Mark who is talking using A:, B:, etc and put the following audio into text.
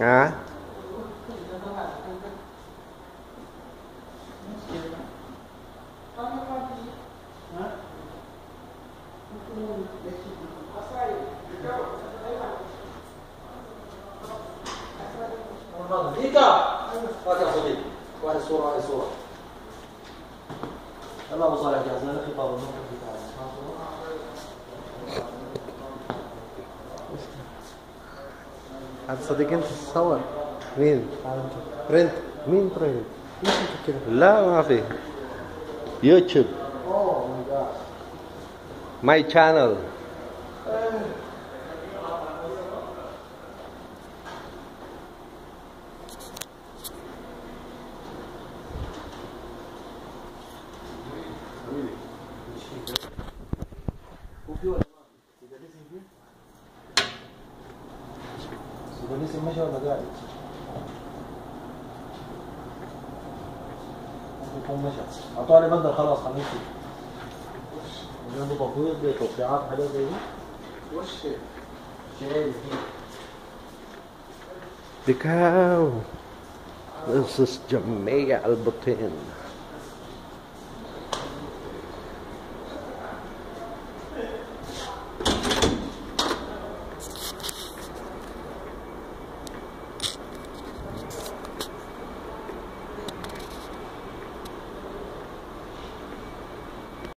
A: ها
B: فيكا هات يا صديقي واحد صورة هاي صورة الله صالح جاهز خطاب الموقف بتاعنا
A: هذا صديق انت تصور مين برنت مين برنت لا ما في يوتيوب ماي channel
B: وفي ولا ده لسه ماشي ولا قاعد؟ يكون ماشي اعطوا لي بدل خلاص خليه كده جنبه تفويض بتوقيعات حاجات زي دي؟
C: وش؟
B: شايل
A: دكاو This is Jamia Albertine.